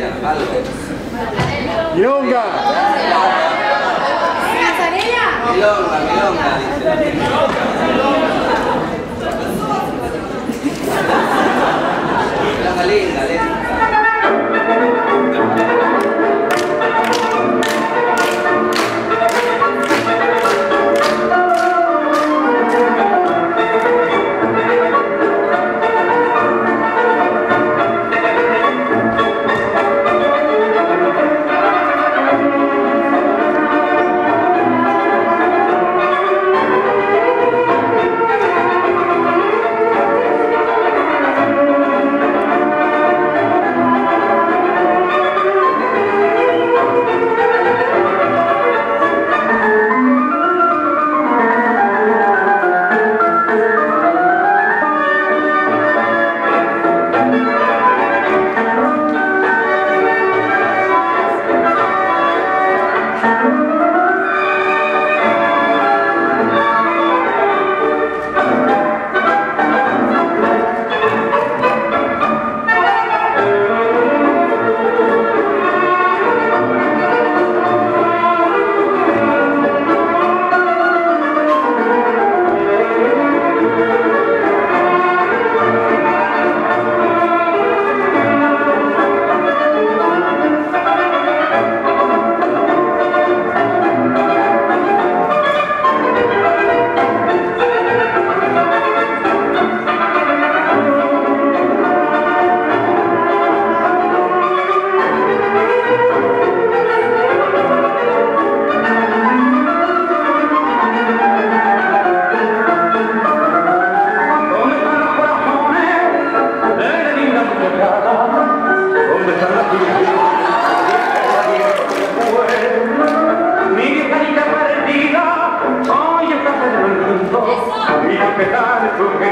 bandera, ¡Milonga! ¡Milonga, esperar tu